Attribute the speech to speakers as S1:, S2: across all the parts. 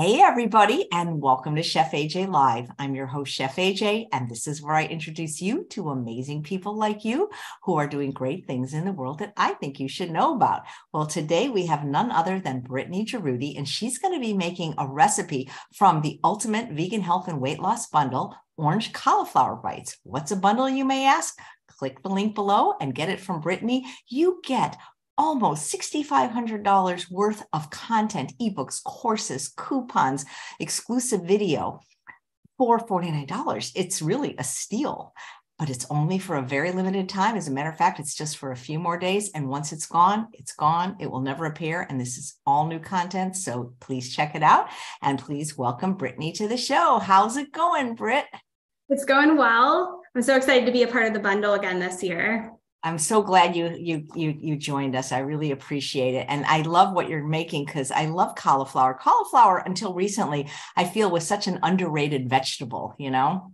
S1: Hey, everybody, and welcome to Chef AJ Live. I'm your host, Chef AJ, and this is where I introduce you to amazing people like you who are doing great things in the world that I think you should know about. Well, today we have none other than Brittany Jaroudi, and she's going to be making a recipe from the Ultimate Vegan Health and Weight Loss Bundle Orange Cauliflower Bites. What's a bundle, you may ask? Click the link below and get it from Brittany. You get almost $6,500 worth of content, ebooks, courses, coupons, exclusive video for $49. It's really a steal, but it's only for a very limited time. As a matter of fact, it's just for a few more days. And once it's gone, it's gone. It will never appear. And this is all new content. So please check it out. And please welcome Brittany to the show. How's it going, Britt?
S2: It's going well. I'm so excited to be a part of the bundle again this year.
S1: I'm so glad you you you you joined us. I really appreciate it, and I love what you're making because I love cauliflower. Cauliflower, until recently, I feel was such an underrated vegetable. You know,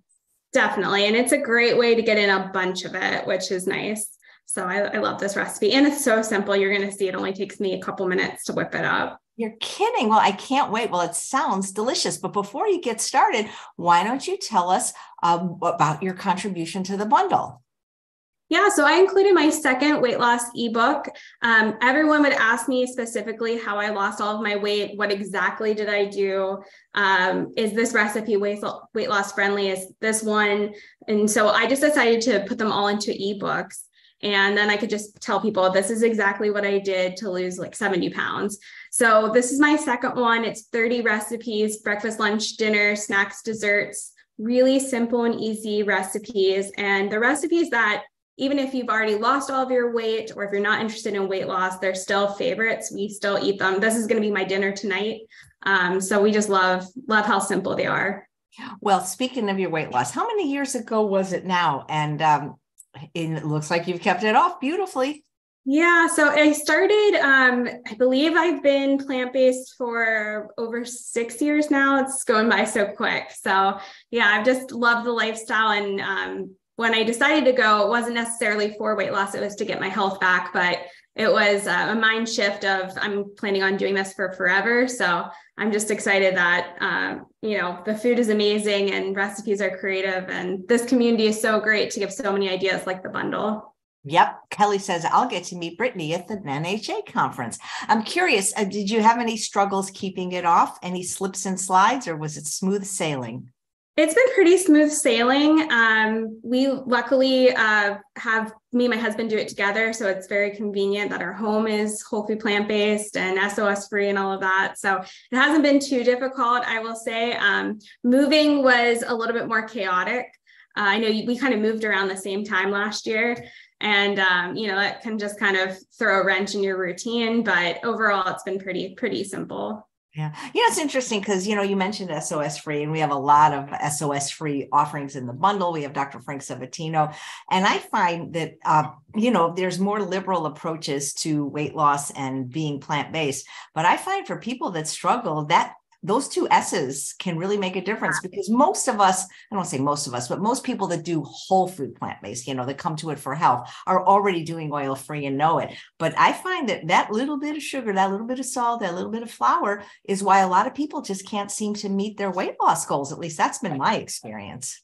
S2: definitely, and it's a great way to get in a bunch of it, which is nice. So I, I love this recipe, and it's so simple. You're going to see it only takes me a couple minutes to whip it up.
S1: You're kidding. Well, I can't wait. Well, it sounds delicious. But before you get started, why don't you tell us um, about your contribution to the bundle?
S2: Yeah, so I included my second weight loss ebook. Um, everyone would ask me specifically how I lost all of my weight. What exactly did I do? Um, is this recipe weight, weight loss friendly? Is this one? And so I just decided to put them all into ebooks. And then I could just tell people this is exactly what I did to lose like 70 pounds. So this is my second one. It's 30 recipes, breakfast, lunch, dinner, snacks, desserts, really simple and easy recipes. And the recipes that even if you've already lost all of your weight or if you're not interested in weight loss, they're still favorites. We still eat them. This is going to be my dinner tonight. Um, so we just love love how simple they are.
S1: Well, speaking of your weight loss, how many years ago was it now? And um, it looks like you've kept it off beautifully.
S2: Yeah, so I started, um, I believe I've been plant based for over six years now. It's going by so quick. So, yeah, I've just loved the lifestyle and um, when I decided to go, it wasn't necessarily for weight loss, it was to get my health back, but it was a mind shift of I'm planning on doing this for forever. So I'm just excited that, um, you know, the food is amazing and recipes are creative. And this community is so great to give so many ideas like the bundle.
S1: Yep. Kelly says, I'll get to meet Brittany at the NHA conference. I'm curious, uh, did you have any struggles keeping it off? Any slips and slides, or was it smooth sailing?
S2: It's been pretty smooth sailing. Um, we luckily uh, have me and my husband do it together. So it's very convenient that our home is whole food plant based and SOS free and all of that. So it hasn't been too difficult, I will say. Um, moving was a little bit more chaotic. Uh, I know we kind of moved around the same time last year. And um, you know that can just kind of throw a wrench in your routine, but overall it's been pretty pretty simple.
S1: Yeah. You know, it's interesting because, you know, you mentioned SOS free, and we have a lot of SOS free offerings in the bundle. We have Dr. Frank Sabatino. And I find that, uh, you know, there's more liberal approaches to weight loss and being plant based. But I find for people that struggle, that those two S's can really make a difference because most of us, I don't say most of us, but most people that do whole food plant based, you know, that come to it for health are already doing oil free and know it. But I find that that little bit of sugar, that little bit of salt, that little bit of flour is why a lot of people just can't seem to meet their weight loss goals. At least that's been my experience.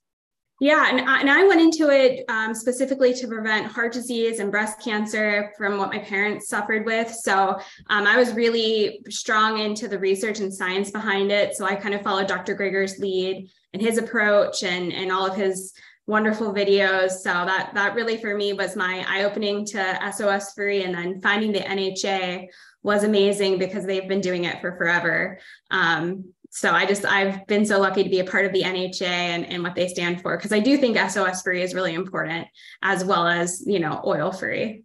S2: Yeah, and, and I went into it um, specifically to prevent heart disease and breast cancer from what my parents suffered with. So um, I was really strong into the research and science behind it. So I kind of followed Dr. Greger's lead and his approach and, and all of his wonderful videos. So that that really for me was my eye opening to SOS free, and then finding the NHA was amazing because they've been doing it for forever. Um, so I just I've been so lucky to be a part of the NHA and, and what they stand for because I do think SOS free is really important as well as you know oil free.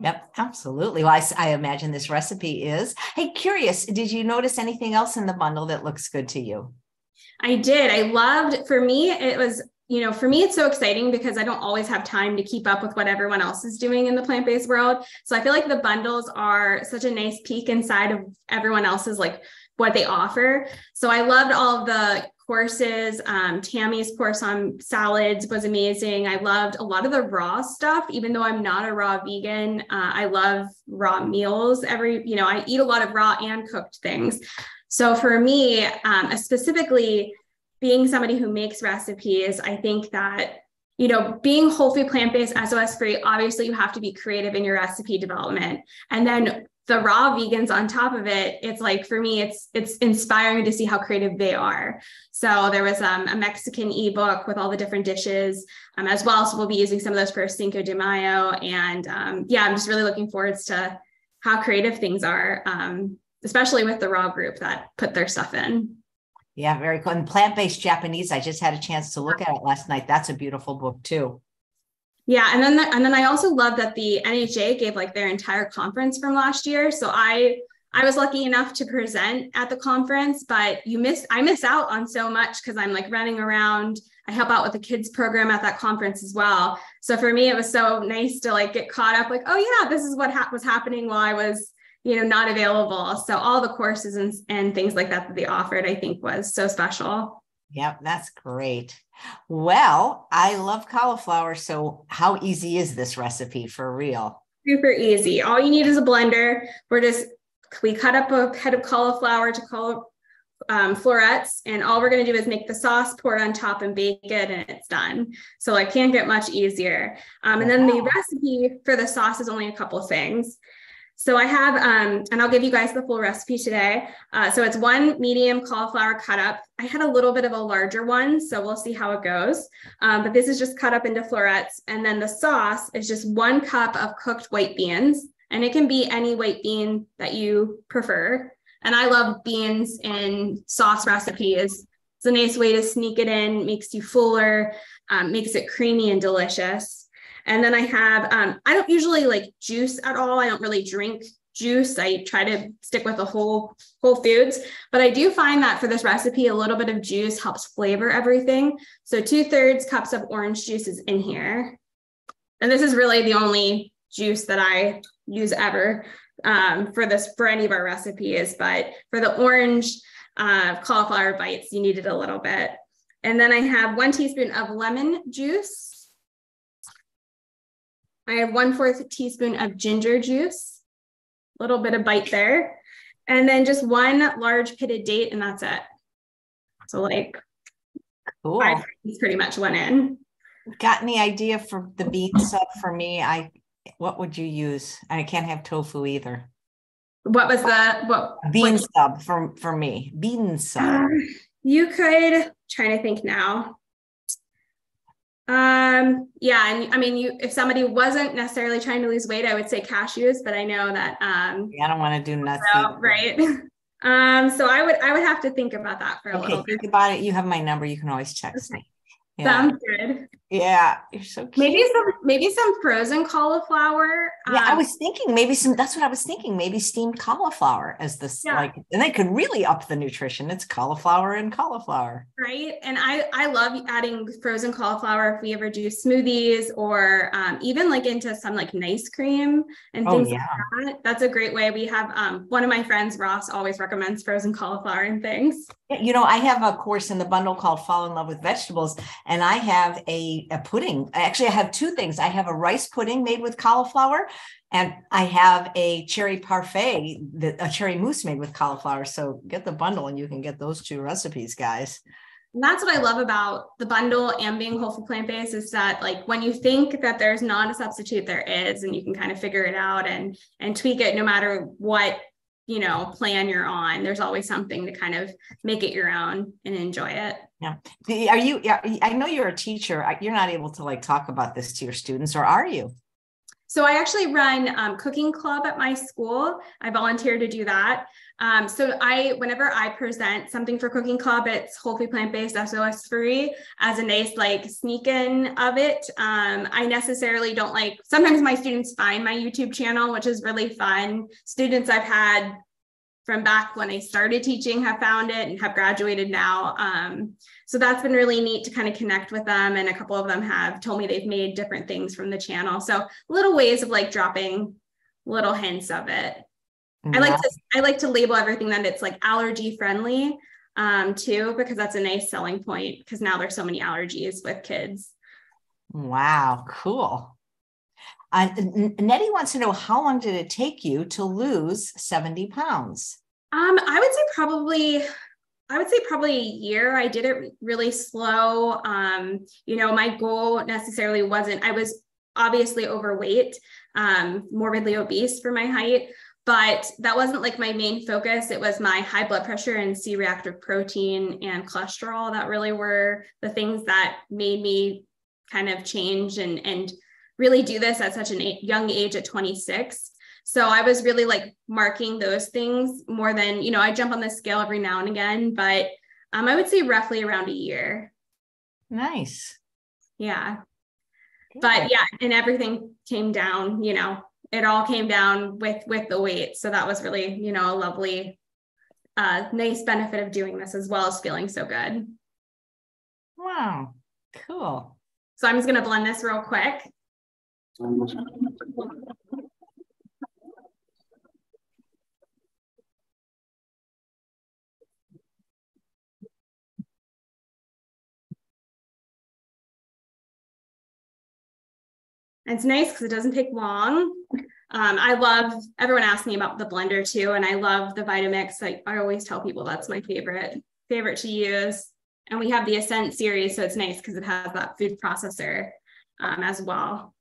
S1: Yep, absolutely. Well, I, I imagine this recipe is. Hey, curious, did you notice anything else in the bundle that looks good to you?
S2: I did. I loved, for me, it was you know, for me, it's so exciting because I don't always have time to keep up with what everyone else is doing in the plant based world. So I feel like the bundles are such a nice peek inside of everyone else's like what they offer. So I loved all of the courses. Um, Tammy's course on salads was amazing. I loved a lot of the raw stuff, even though I'm not a raw vegan. Uh, I love raw meals. Every, you know, I eat a lot of raw and cooked things. So for me, um, specifically being somebody who makes recipes, I think that you know, being whole food plant based, SOS free, obviously you have to be creative in your recipe development. And then the raw vegans on top of it it's like for me it's it's inspiring to see how creative they are. So there was um, a mexican ebook with all the different dishes um, as well. So we'll be using some of those for cinco de mayo. And um, yeah i'm just really looking forward to how creative things are um, especially with the raw group that put their stuff in.
S1: Yeah very cool. And plant-based japanese i just had a chance to look at it last night. That's a beautiful book too
S2: yeah, and then the, and then I also love that the NHA gave like their entire conference from last year. So I I was lucky enough to present at the conference, but you miss I miss out on so much because I'm like running around. I help out with the kids program at that conference as well. So for me, it was so nice to like get caught up. Like, oh yeah, this is what ha- was happening while I was you know not available. So all the courses and and things like that that they offered, I think was so special.
S1: Yep, that's great. Well, I love cauliflower. So, how easy is this recipe for real?
S2: Super easy. All you need is a blender. We're just, we cut up a head of cauliflower to call um, florets, and all we're going to do is make the sauce, pour it on top, and bake it, and it's done. So, I can't get much easier. Um, and then the recipe for the sauce is only a couple things. So I have, um, and I'll give you guys the full recipe today. Uh, so it's one medium cauliflower cut up. I had a little bit of a larger one, so we'll see how it goes. Um, but this is just cut up into florets. And then the sauce is just one cup of cooked white beans. And it can be any white bean that you prefer. And I love beans in sauce recipes. It's a nice way to sneak it in, makes you fuller, um, makes it creamy and delicious. And then I have, um, I don't usually like juice at all. I don't really drink juice. I try to stick with the whole whole foods, but I do find that for this recipe, a little bit of juice helps flavor everything. So two thirds cups of orange juice is in here. And this is really the only juice that I use ever um, for this, for any of our recipes, but for the orange uh, cauliflower bites, you need it a little bit. And then I have one teaspoon of lemon juice I have one fourth teaspoon of ginger juice, a little bit of bite there, and then just one large pitted date, and that's it. So like cool. five pretty much went in.
S1: Got any idea for the bean sub for me? I what would you use? I can't have tofu either.
S2: What was the what
S1: bean what, sub for for me? Bean sub. Uh,
S2: you could trying to think now. Um, yeah, and I mean, you if somebody wasn't necessarily trying to lose weight, I would say cashews, but I know that um
S1: yeah, I don't want to do nuts.
S2: So, right. um, so I would I would have to think about that for a okay, little
S1: bit. Think about it. You have my number. You can always text okay. me.
S2: Yeah. Sounds good.
S1: Yeah, you're so cute.
S2: Maybe some maybe some frozen cauliflower.
S1: Yeah, um, I was thinking maybe some. That's what I was thinking. Maybe steamed cauliflower as this yeah. like, and they could really up the nutrition. It's cauliflower and cauliflower.
S2: Right, and I I love adding frozen cauliflower if we ever do smoothies or um, even like into some like nice cream and oh, things oh, yeah. like that. That's a great way. We have um, one of my friends Ross always recommends frozen cauliflower and things.
S1: You know, I have a course in the bundle called Fall in Love with Vegetables, and I have a, a pudding. Actually, I have two things. I have a rice pudding made with cauliflower, and I have a cherry parfait, a cherry mousse made with cauliflower. So get the bundle, and you can get those two recipes, guys.
S2: And that's what I love about the bundle and being whole food plant based is that like when you think that there's not a substitute, there is, and you can kind of figure it out and and tweak it no matter what you know plan you're on. There's always something to kind of make it your own and enjoy it.
S1: Yeah. Are you i know you're a teacher. You're not able to like talk about this to your students or are you
S2: so I actually run um, cooking club at my school. I volunteer to do that. Um, so I, whenever I present something for cooking club, it's whole food plant based, SOS free as a nice like sneak in of it. Um, I necessarily don't like. Sometimes my students find my YouTube channel, which is really fun. Students I've had from back when I started teaching have found it and have graduated now. Um, so that's been really neat to kind of connect with them. And a couple of them have told me they've made different things from the channel. So little ways of like dropping little hints of it. Yeah. I like to I like to label everything that it's like allergy friendly um, too, because that's a nice selling point because now there's so many allergies with kids.
S1: Wow, cool. Uh, Nettie wants to know how long did it take you to lose 70 pounds?
S2: Um, I would say probably I would say probably a year. I did it really slow. Um, you know, my goal necessarily wasn't, I was obviously overweight, um, morbidly obese for my height, but that wasn't like my main focus. It was my high blood pressure and C reactive protein and cholesterol that really were the things that made me kind of change and, and really do this at such a young age at 26. So I was really like marking those things more than, you know, I jump on the scale every now and again, but um, I would say roughly around a year.
S1: Nice.
S2: Yeah. But yeah, and everything came down, you know, it all came down with with the weight. So that was really, you know, a lovely uh nice benefit of doing this as well as feeling so good.
S1: Wow. Cool.
S2: So I'm just going to blend this real quick. And it's nice because it doesn't take long. Um, I love, everyone asks me about the blender too, and I love the Vitamix. I, I always tell people that's my favorite, favorite to use. And we have the Ascent series, so it's nice because it has that food processor um, as well.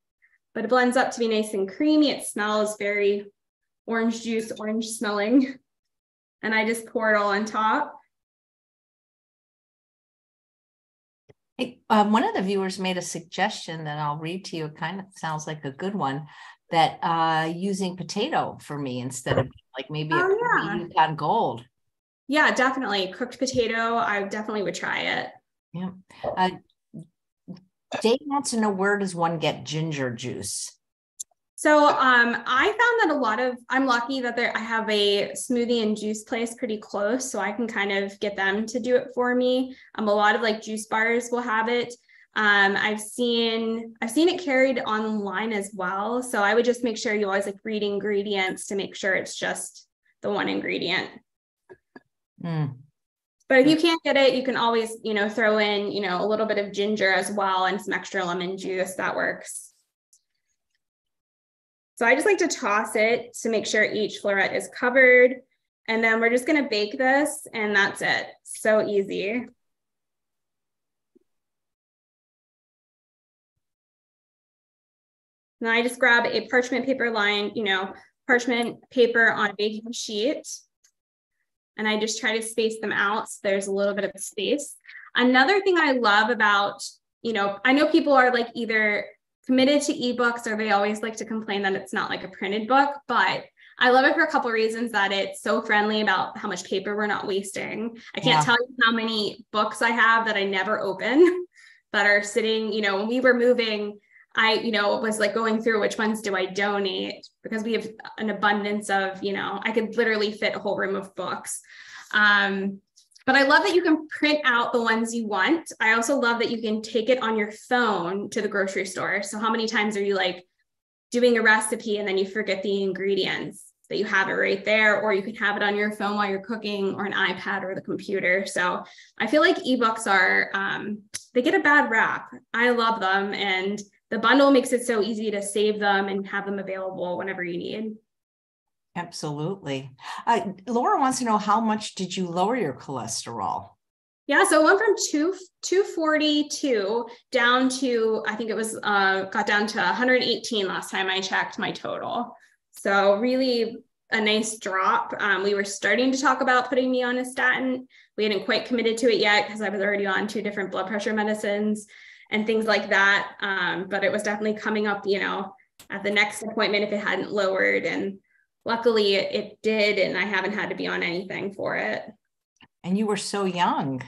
S2: But it blends up to be nice and creamy. It smells very orange juice, orange smelling. And I just pour it all on top.
S1: Hey, um, one of the viewers made a suggestion that I'll read to you. It kind of sounds like a good one that uh, using potato for me instead of like maybe oh, a yeah. Yukon Gold.
S2: Yeah, definitely. Cooked potato, I definitely would try it.
S1: Yeah. Uh, Dave wants to know where does one get ginger juice?
S2: So um, I found that a lot of I'm lucky that there I have a smoothie and juice place pretty close, so I can kind of get them to do it for me. Um, a lot of like juice bars will have it. Um, I've seen I've seen it carried online as well. So I would just make sure you always like read ingredients to make sure it's just the one ingredient. Mm. But if you can't get it, you can always, you know, throw in, you know, a little bit of ginger as well and some extra lemon juice. That works. So I just like to toss it to make sure each floret is covered. And then we're just gonna bake this and that's it. So easy. Then I just grab a parchment paper line, you know, parchment paper on a baking sheet. And I just try to space them out so there's a little bit of space. Another thing I love about, you know, I know people are like either committed to ebooks or they always like to complain that it's not like a printed book but i love it for a couple reasons that it's so friendly about how much paper we're not wasting. I can't yeah. tell you how many books i have that i never open that are sitting you know when we were moving i you know was like going through which ones do i donate? Because we have an abundance of you know i could literally fit a whole room of books. Um, but I love that you can print out the ones you want. I also love that you can take it on your phone to the grocery store. So, how many times are you like doing a recipe and then you forget the ingredients? That you have it right there, or you can have it on your phone while you're cooking, or an iPad or the computer. So, I feel like ebooks are, um, they get a bad rap. I love them. And the bundle makes it so easy to save them and have them available whenever you need.
S1: Absolutely. Uh, Laura wants to know how much did you lower your cholesterol?
S2: Yeah, so it went from two 242 down to I think it was uh, got down to 118 last time I checked my total. So really a nice drop. Um, we were starting to talk about putting me on a statin. We hadn't quite committed to it yet because I was already on two different blood pressure medicines and things like that. Um, but it was definitely coming up, you know, at the next appointment if it hadn't lowered. And luckily it, it did and i haven't had to be on anything for it.
S1: And you were so young.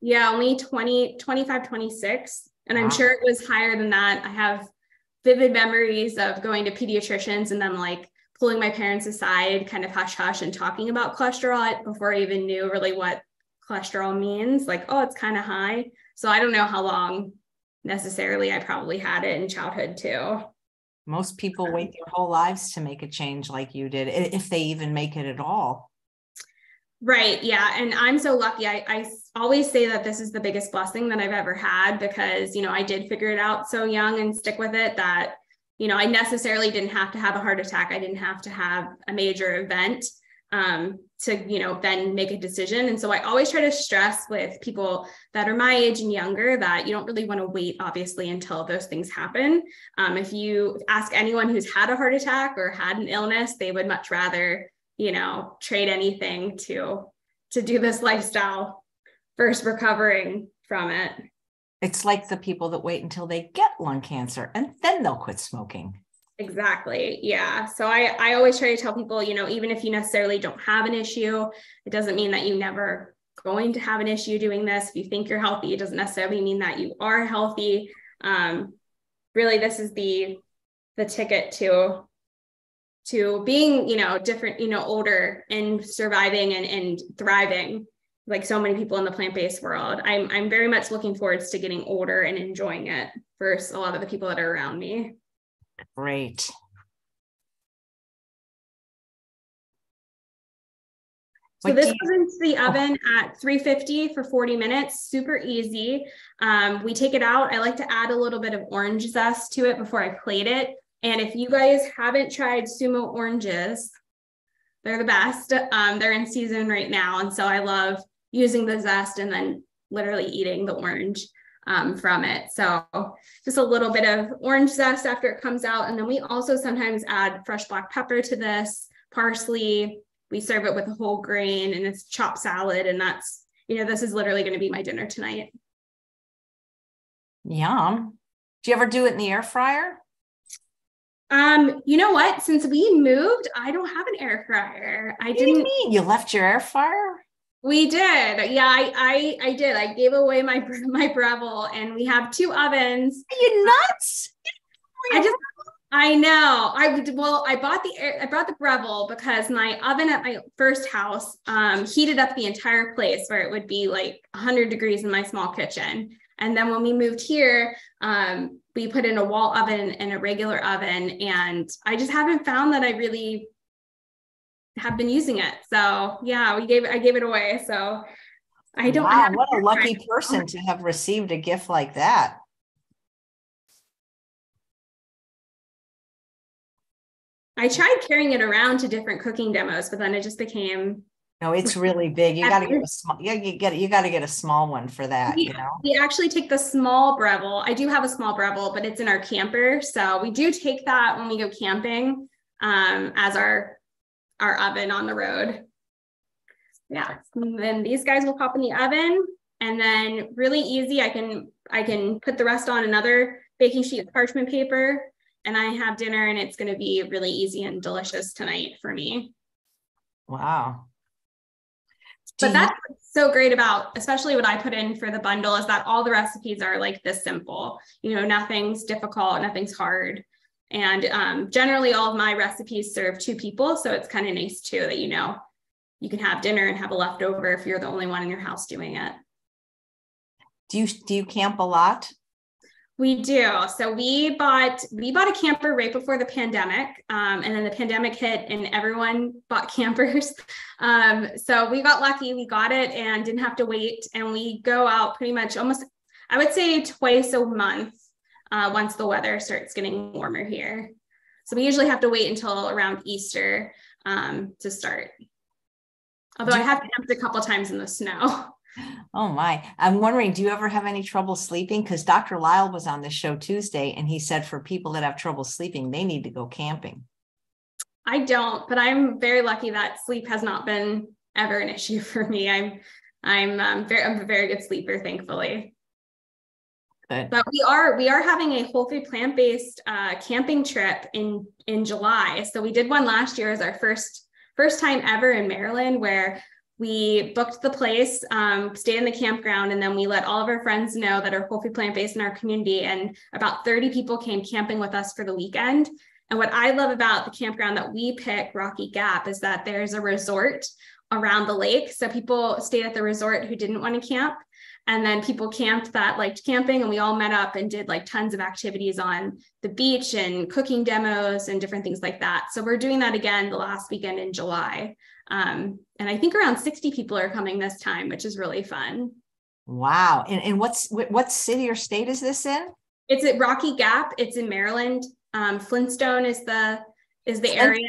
S2: Yeah only 20 25 26 and wow. i'm sure it was higher than that. I have vivid memories of going to pediatricians and then like pulling my parents aside kind of hush hush and talking about cholesterol before i even knew really what cholesterol means. Like oh it's kind of high. So i don't know how long necessarily i probably had it in childhood too
S1: most people wait their whole lives to make a change like you did, if they even make it at all.
S2: Right. Yeah. And I'm so lucky. I, I always say that this is the biggest blessing that I've ever had because, you know, I did figure it out so young and stick with it that, you know, I necessarily didn't have to have a heart attack. I didn't have to have a major event. Um, to you know then make a decision. And so i always try to stress with people that are my age and younger that you don't really want to wait obviously until those things happen. Um, if you ask anyone who's had a heart attack or had an illness they would much rather you know trade anything to to do this lifestyle first recovering from it.
S1: It's like the people that wait until they get lung cancer and then they'll quit smoking
S2: Exactly. Yeah. So I, I always try to tell people, you know, even if you necessarily don't have an issue, it doesn't mean that you never going to have an issue doing this. If you think you're healthy, it doesn't necessarily mean that you are healthy. Um, really, this is the the ticket to to being, you know, different, you know, older and surviving and, and thriving like so many people in the plant-based world. I'm I'm very much looking forward to getting older and enjoying it versus a lot of the people that are around me.
S1: Great.
S2: So this goes into the oh. oven at 350 for 40 minutes, super easy. Um, we take it out. I like to add a little bit of orange zest to it before I plate it. And if you guys haven't tried sumo oranges, they're the best. Um, they're in season right now. And so I love using the zest and then literally eating the orange um, from it. So just a little bit of orange zest after it comes out. And then we also sometimes add fresh black pepper to this, parsley. We serve it with a whole grain and it's chopped salad. And that's, you know, this is literally going to be my dinner tonight.
S1: Yum. Do you ever do it in the air fryer?
S2: Um, you know what? Since we moved, I don't have an air fryer. I
S1: what
S2: didn't.
S1: You mean you left your air fryer?
S2: We did. Yeah, I, I I did. I gave away my my Breville and we have two ovens.
S1: Are you nuts?
S2: I just I know. I well, I bought the I brought the Breville because my oven at my first house um, heated up the entire place where it would be like 100 degrees in my small kitchen. And then when we moved here, um, we put in a wall oven and a regular oven, and I just haven't found that I really have been using it. So yeah, we gave I gave it away. So I don't
S1: wow, what a lucky person to have received a gift like that.
S2: I tried carrying it around to different cooking demos, but then it just became
S1: no, it's really big. You got to get a small. Yeah, you get you got to get a small one for that.
S2: We,
S1: you know,
S2: we actually take the small Breville. I do have a small Breville, but it's in our camper, so we do take that when we go camping um, as our our oven on the road. Yeah, and then these guys will pop in the oven and then really easy, I can, I can put the rest on another baking sheet of parchment paper and I have dinner and it's going to be really easy and delicious tonight for me.
S1: Wow.
S2: Do but that's so great about, especially what I put in for the bundle, is that all the recipes are like this simple. You know, nothing's difficult, nothing's hard. And um, generally, all of my recipes serve two people. So it's kind of nice too that you know you can have dinner and have a leftover if you're the only one in your house doing it.
S1: Do you do you camp a lot?
S2: We do. So we bought we bought a camper right before the pandemic, um, and then the pandemic hit, and everyone bought campers. Um, so we got lucky. We got it and didn't have to wait. And we go out pretty much almost, I would say, twice a month uh, once the weather starts getting warmer here. So we usually have to wait until around Easter um, to start. Although I have camped a couple times in the snow.
S1: Oh my. I'm wondering, do you ever have any trouble sleeping? Because Dr. Lisle was on the show Tuesday and he said for people that have trouble sleeping, they need to go camping.
S2: I don't, but I'm very lucky that sleep has not been ever an issue for me. I'm I'm um, very I'm a very good sleeper, thankfully. But we are we are having a whole food plant based uh, camping trip in in July. So we did one last year as our first first time ever in Maryland, where we booked the place, um, stayed in the campground, and then we let all of our friends know that are whole food plant based in our community. And about 30 people came camping with us for the weekend. And what I love about the campground that we pick, Rocky Gap, is that there's a resort around the lake. So people stayed at the resort who didn't want to camp. And then people camped that liked camping, and we all met up and did like tons of activities on the beach and cooking demos and different things like that. So we're doing that again the last weekend in July. Um, and I think around 60 people are coming this time, which is really fun.
S1: Wow. And, and what's what city or state is this in?
S2: It's at Rocky Gap. It's in Maryland. Um, Flintstone is the is the area.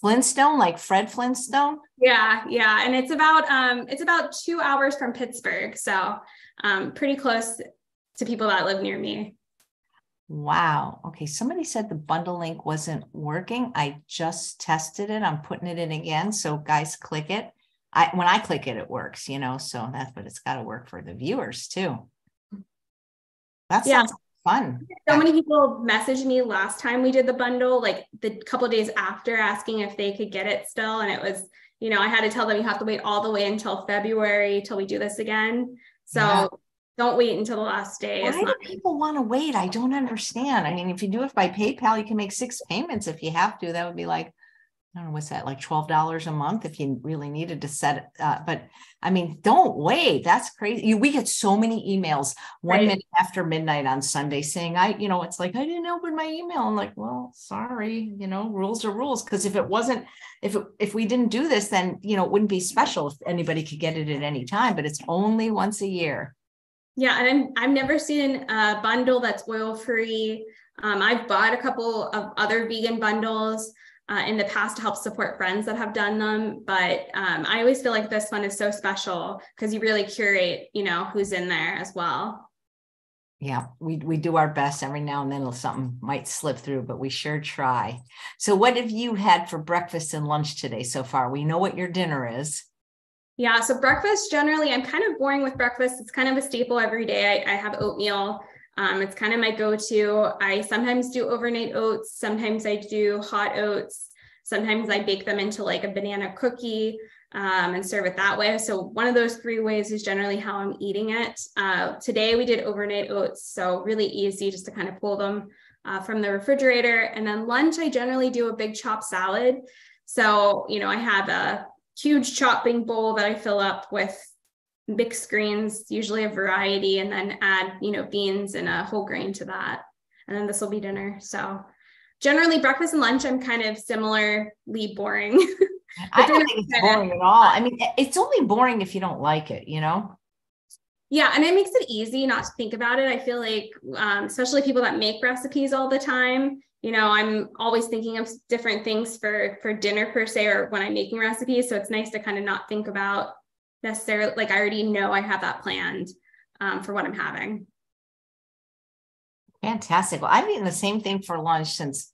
S1: Flintstone, like Fred Flintstone?
S2: Yeah, yeah. And it's about um it's about two hours from Pittsburgh. So um pretty close to people that live near me.
S1: Wow. Okay. Somebody said the bundle link wasn't working. I just tested it. I'm putting it in again. So guys click it. I when I click it, it works, you know. So that's but it's got to work for the viewers too. That's yeah. Fun.
S2: So many people messaged me last time we did the bundle, like the couple days after asking if they could get it still. And it was, you know, I had to tell them you have to wait all the way until February till we do this again. So yeah don't wait until the last day.
S1: Why do people want to wait? I don't understand. I mean, if you do it by PayPal, you can make six payments if you have to. That would be like, I don't know, what's that, like $12 a month if you really needed to set it. Uh, but I mean, don't wait. That's crazy. You, we get so many emails one right. minute after midnight on Sunday saying, I, you know, it's like, I didn't open my email. I'm like, well, sorry, you know, rules are rules. Cause if it wasn't, if, it, if we didn't do this, then, you know, it wouldn't be special if anybody could get it at any time, but it's only once a year.
S2: Yeah, and I'm, I've never seen a bundle that's oil free. Um, I've bought a couple of other vegan bundles uh, in the past to help support friends that have done them, but um, I always feel like this one is so special because you really curate, you know, who's in there as well.
S1: Yeah, we we do our best every now and then something might slip through, but we sure try. So what have you had for breakfast and lunch today so far? We know what your dinner is.
S2: Yeah, so breakfast generally, I'm kind of boring with breakfast. It's kind of a staple every day. I, I have oatmeal. Um, it's kind of my go to. I sometimes do overnight oats, sometimes I do hot oats, sometimes I bake them into like a banana cookie um, and serve it that way. So, one of those three ways is generally how I'm eating it. Uh, today, we did overnight oats, so really easy just to kind of pull them uh, from the refrigerator. And then lunch, I generally do a big chop salad. So, you know, I have a huge chopping bowl that I fill up with mixed greens, usually a variety, and then add, you know, beans and a whole grain to that. And then this will be dinner. So generally breakfast and lunch, I'm kind of similarly boring.
S1: I don't think it's boring at all. I mean, it's only boring if you don't like it, you know?
S2: Yeah, and it makes it easy not to think about it. I feel like, um, especially people that make recipes all the time, you know i'm always thinking of different things for for dinner per se or when i'm making recipes so it's nice to kind of not think about necessarily like i already know i have that planned um, for what i'm having.
S1: Fantastic. Well i've eaten the same thing for lunch since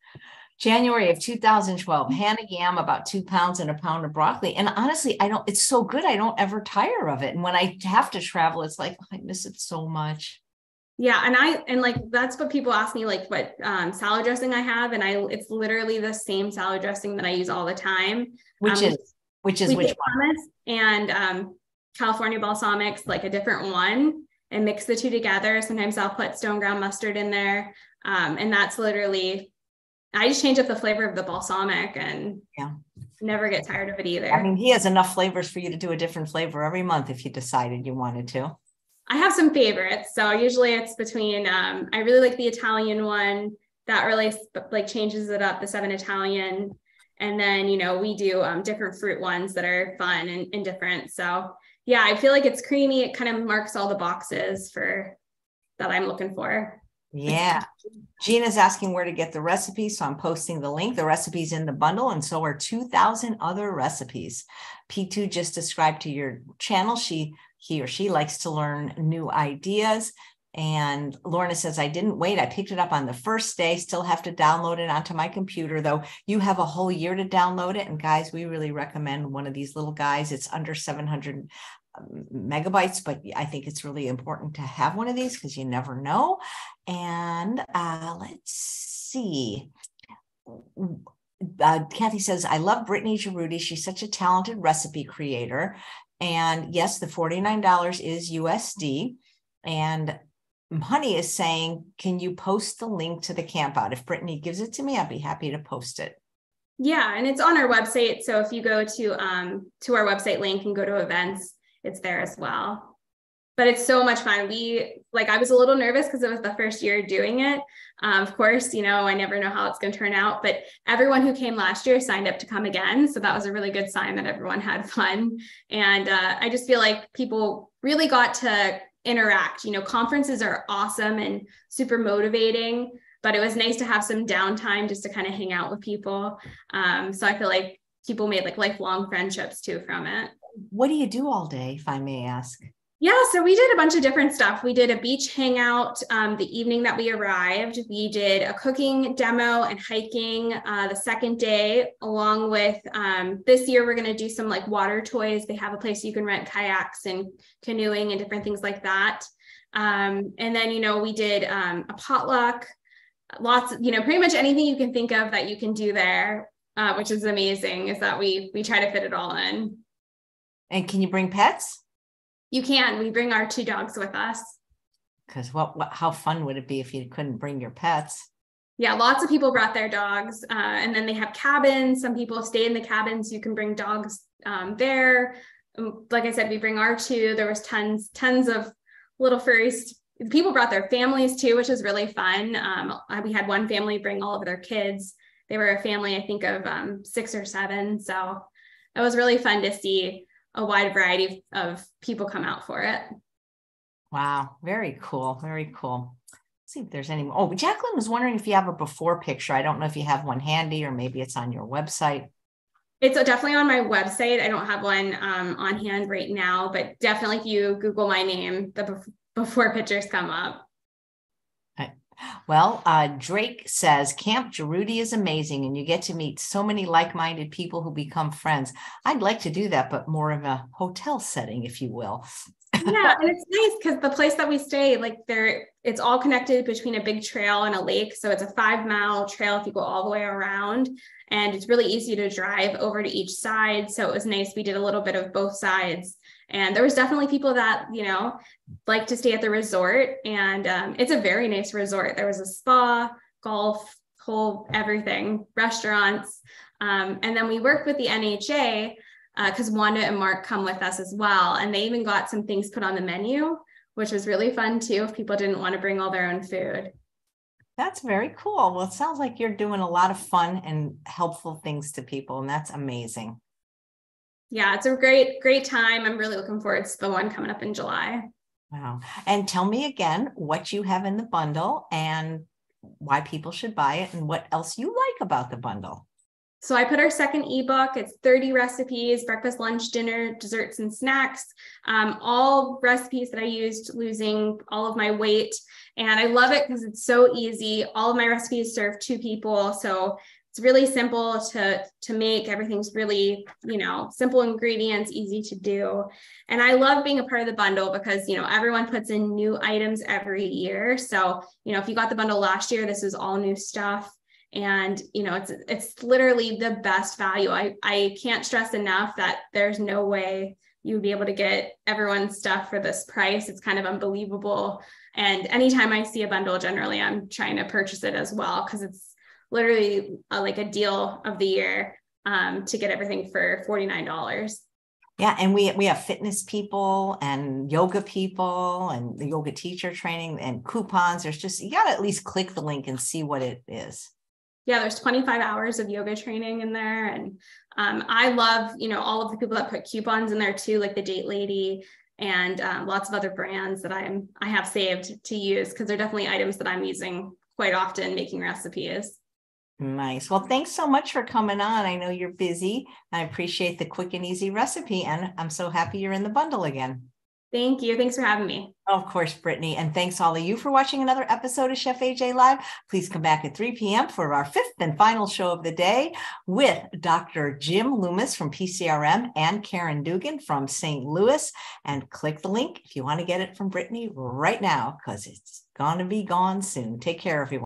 S1: january of 2012 hannah yam about two pounds and a pound of broccoli. And honestly i don't it's so good i don't ever tire of it. And when i have to travel it's like oh, i miss it so much.
S2: Yeah, and I and like that's what people ask me like what um, salad dressing I have, and I it's literally the same salad dressing that I use all the time.
S1: Which um, is which is which one?
S2: And um, California balsamics, like a different one, and mix the two together. Sometimes I'll put stone ground mustard in there, um, and that's literally I just change up the flavor of the balsamic and
S1: yeah,
S2: never get tired of it either.
S1: I mean, he has enough flavors for you to do a different flavor every month if you decided you wanted to.
S2: I have some favorites. So usually it's between, um, I really like the Italian one that really like changes it up, the seven Italian. And then, you know, we do um, different fruit ones that are fun and, and different. So yeah, I feel like it's creamy. It kind of marks all the boxes for that I'm looking for.
S1: Yeah. Gina's asking where to get the recipe. So I'm posting the link. The recipes in the bundle, and so are 2,000 other recipes. P2 just described to your channel. She he or she likes to learn new ideas. And Lorna says, I didn't wait. I picked it up on the first day, still have to download it onto my computer, though. You have a whole year to download it. And guys, we really recommend one of these little guys. It's under 700 um, megabytes, but I think it's really important to have one of these because you never know. And uh, let's see. Uh, Kathy says, I love Brittany Jaroudi. She's such a talented recipe creator. And yes, the $49 is USD. And Honey is saying, can you post the link to the camp out? If Brittany gives it to me, I'd be happy to post it.
S2: Yeah, and it's on our website. So if you go to um, to our website link and go to events, it's there as well but it's so much fun. We like I was a little nervous because it was the first year doing it. Um, of course, you know I never know how it's going to turn out, but everyone who came last year signed up to come again, so that was a really good sign that everyone had fun. And uh, I just feel like people really got to interact. You know, conferences are awesome and super motivating, but it was nice to have some downtime just to kind of hang out with people. Um, so I feel like people made like lifelong friendships too from it.
S1: What do you do all day, if I may ask?
S2: Yeah, so we did a bunch of different stuff. We did a beach hangout um, the evening that we arrived. We did a cooking demo and hiking uh, the second day, along with um, this year, we're going to do some like water toys. They have a place you can rent kayaks and canoeing and different things like that. Um, and then, you know, we did um, a potluck, lots of, you know, pretty much anything you can think of that you can do there, uh, which is amazing, is that we we try to fit it all in.
S1: And can you bring pets?
S2: You can. We bring our two dogs with us.
S1: Because what, what, how fun would it be if you couldn't bring your pets?
S2: Yeah, lots of people brought their dogs, uh, and then they have cabins. Some people stay in the cabins. You can bring dogs um, there. Um, like I said, we bring our two. There was tons, tons of little furries. People brought their families too, which is really fun. Um, we had one family bring all of their kids. They were a family, I think, of um, six or seven. So it was really fun to see a wide variety of people come out for it.
S1: Wow, very cool. Very cool. Let's see if there's any. Oh, Jacqueline was wondering if you have a before picture. I don't know if you have one handy or maybe it's on your website.
S2: It's definitely on my website. I don't have one um, on hand right now, but definitely if you Google my name, the before pictures come up.
S1: Well, uh, Drake says Camp Jaroudi is amazing, and you get to meet so many like-minded people who become friends. I'd like to do that, but more of a hotel setting, if you will.
S2: yeah, and it's nice because the place that we stay, like there, it's all connected between a big trail and a lake. So it's a five-mile trail if you go all the way around, and it's really easy to drive over to each side. So it was nice. We did a little bit of both sides and there was definitely people that, you know, like to stay at the resort. And um, it's a very nice resort. There was a spa, golf, whole everything, restaurants. Um, and then we worked with the NHA because uh, Wanda and Mark come with us as well. And they even got some things put on the menu, which was really fun too if people didn't want to bring all their own food.
S1: That's very cool. Well, it sounds like you're doing a lot of fun and helpful things to people, and that's amazing
S2: yeah, it's a great, great time. I'm really looking forward to the one coming up in July.
S1: Wow. And tell me again what you have in the bundle and why people should buy it and what else you like about the bundle.
S2: So I put our second ebook. It's 30 recipes, breakfast, lunch, dinner, desserts, and snacks. Um, all recipes that I used losing all of my weight. And I love it because it's so easy. All of my recipes serve two people. So it's really simple to to make. Everything's really you know simple ingredients easy to do. And i love being a part of the bundle because you know everyone puts in new items every year. So you know if you got the bundle last year this is all new stuff. And you know it's it's literally the best value. I i can't stress enough that there's no way you would be able to get everyone's stuff for this price. It's kind of unbelievable. And anytime i see a bundle generally i'm trying to purchase it as well because it's literally uh, like a deal of the year um, to get everything for $49.
S1: Yeah, and we we have fitness people and yoga people and the yoga teacher training and coupons. There's just you got to at least click the link and see what it is.
S2: Yeah, there's 25 hours of yoga training in there, and um, I love you know all of the people that put coupons in there too, like the Date Lady and um, lots of other brands that I'm I have saved to use because they're definitely items that I'm using quite often making recipes.
S1: Nice. Well, thanks so much for coming on. I know you're busy. I appreciate the quick and easy recipe, and I'm so happy you're in the bundle again.
S2: Thank you. Thanks for having me.
S1: Of course, Brittany. And thanks all of you for watching another episode of Chef AJ Live. Please come back at 3 p.m. for our fifth and final show of the day with Dr. Jim Loomis from PCRM and Karen Dugan from St. Louis. And click the link if you want to get it from Brittany right now because it's going to be gone soon. Take care, everyone.